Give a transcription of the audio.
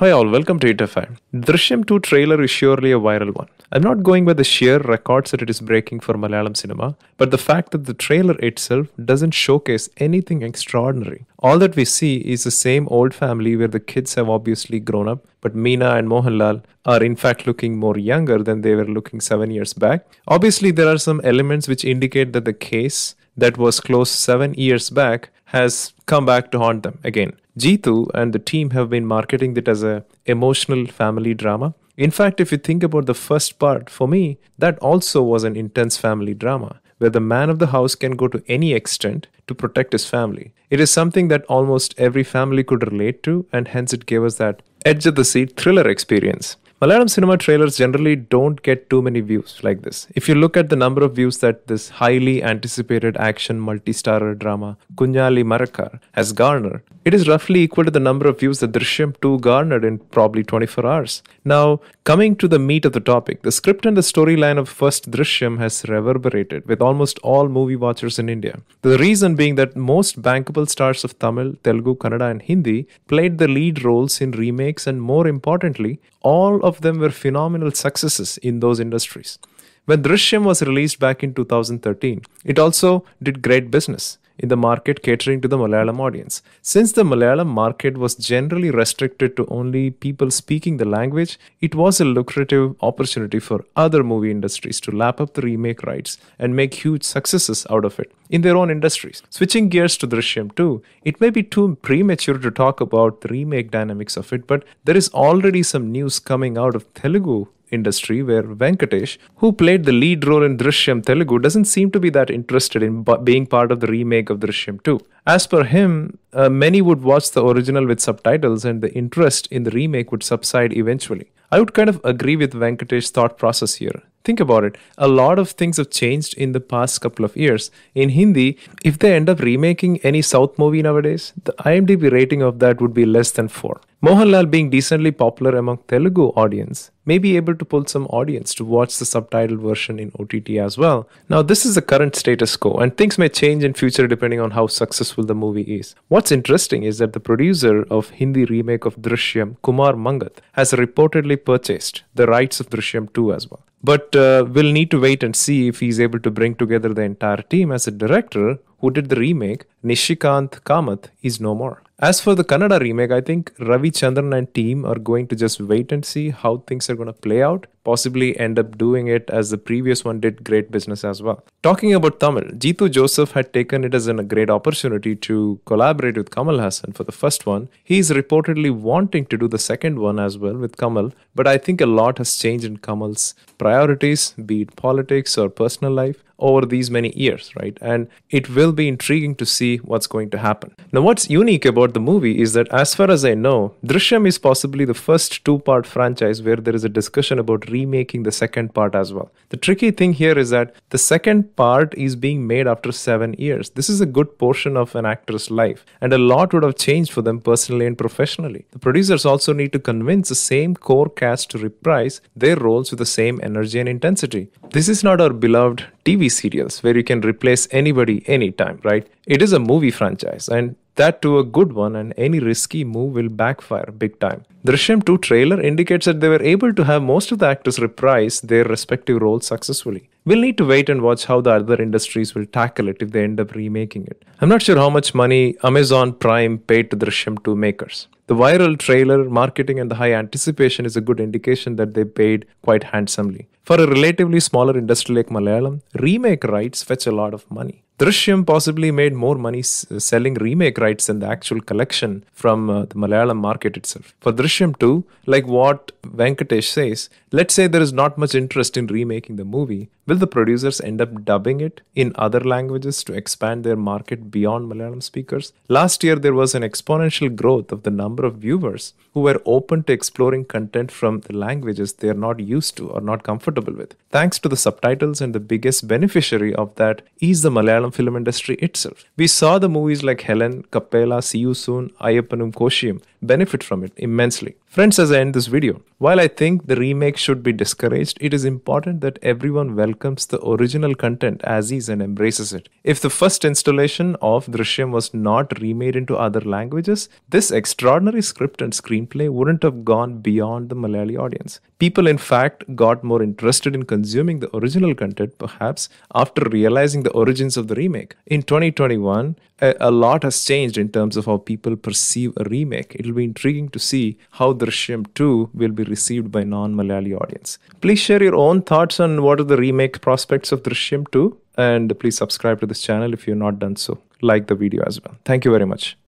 Hi all, welcome to HIT F5. Drishyam 2 trailer is surely a viral one. I'm not going by the sheer records that it is breaking for Malayalam cinema, but the fact that the trailer itself doesn't showcase anything extraordinary. All that we see is the same old family where the kids have obviously grown up, but Meena and Mohanlal are in fact looking more younger than they were looking seven years back. Obviously, there are some elements which indicate that the case that was closed seven years back has come back to haunt them again. Jeethu and the team have been marketing it as a emotional family drama. In fact, if you think about the first part, for me, that also was an intense family drama where the man of the house can go to any extent to protect his family. It is something that almost every family could relate to, and hence it gave us that edge of the seat thriller experience. Malayalam cinema trailers generally don't get too many views like this. If you look at the number of views that this highly anticipated action multi-starrer drama Kunjali Marakkar has garnered, it is roughly equal to the number of views that Drishyam 2 garnered in probably 24 hours. Now, coming to the meat of the topic, the script and the storyline of first Drishyam has reverberated with almost all movie watchers in India. The reason being that most bankable stars of Tamil, Telugu, Kannada and Hindi played the lead roles in remakes and more importantly, all of them were phenomenal successes in those industries. When Drishyam was released back in 2013, it also did great business in the market catering to the Malayalam audience. Since the Malayalam market was generally restricted to only people speaking the language, it was a lucrative opportunity for other movie industries to lap up the remake rights and make huge successes out of it in their own industries. Switching gears to Drishyam 2, it may be too premature to talk about the remake dynamics of it, but there is already some news coming out of Telugu industry where Venkatesh, who played the lead role in Drishyam Telugu, doesn't seem to be that interested in bu- being part of the remake of Drishyam 2. As per him, uh, many would watch the original with subtitles and the interest in the remake would subside eventually. I would kind of agree with Venkatesh's thought process here. Think about it. A lot of things have changed in the past couple of years. In Hindi, if they end up remaking any South movie nowadays, the IMDb rating of that would be less than 4. Mohanlal being decently popular among Telugu audience may be able to pull some audience to watch the subtitled version in OTT as well. Now this is the current status quo and things may change in future depending on how successful the movie is. What's interesting is that the producer of Hindi remake of Drishyam, Kumar Mangat, has reportedly purchased the rights of Drishyam 2 as well. But uh, we'll need to wait and see if he's able to bring together the entire team as a director who did the remake, Nishikant Kamath, is no more. As for the Kannada remake, I think Ravichandran and team are going to just wait and see how things are going to play out. Possibly end up doing it as the previous one did great business as well. Talking about Tamil, Jeethu Joseph had taken it as an, a great opportunity to collaborate with Kamal Haasan for the first one. He is reportedly wanting to do the second one as well with Kamal, but I think a lot has changed in Kamal's priorities, be it politics or personal life over these many years, right? And it will be intriguing to see what's going to happen. Now, what's unique about the movie is that, as far as I know, Drishyam is possibly the first two part franchise where there is a discussion about remaking the second part as well. The tricky thing here is that the second part is being made after seven years. This is a good portion of an actor's life, and a lot would have changed for them personally and professionally. The producers also need to convince the same core cast to reprise their roles with the same energy and intensity. This is not our beloved TV serials where you can replace anybody anytime, right? It is a movie franchise and that to a good one and any risky move will backfire big time. Drishyam 2 trailer indicates that they were able to have most of the actors reprise their respective roles successfully. We'll need to wait and watch how the other industries will tackle it if they end up remaking it. I'm not sure how much money Amazon Prime paid to Drishyam 2 makers. The viral trailer, marketing, and the high anticipation is a good indication that they paid quite handsomely. For a relatively smaller industry like Malayalam, remake rights fetch a lot of money. Drishyam possibly made more money selling remake rights than the actual collection from uh, the Malayalam market itself. For Drishyam 2, like what Venkatesh says, let's say there is not much interest in remaking the movie, will the producers end up dubbing it in other languages to expand their market beyond Malayalam speakers? Last year, there was an exponential growth of the number of viewers who were open to exploring content from the languages they are not used to or not comfortable with. Thanks to the subtitles, and the biggest beneficiary of that is the Malayalam film industry itself. We saw the movies like Helen, Kapela, See You Soon, Ayyappanum Koshiyum benefit from it immensely. Friends, as I end this video, while I think the remake should be discouraged, it is important that everyone welcomes the original content as is and embraces it. If the first installation of Drishyam was not remade into other languages, this extraordinary script and screenplay wouldn't have gone beyond the Malayali audience. People, in fact, got more interested in consuming the original content perhaps after realizing the origins of the remake. In 2021, a, a lot has changed in terms of how people perceive a remake. It'll be intriguing to see how Drishyam 2 will be received by non-Malayali audience. Please share your own thoughts on what are the remake prospects of Drishyam 2 and please subscribe to this channel if you're not done so. Like the video as well. Thank you very much.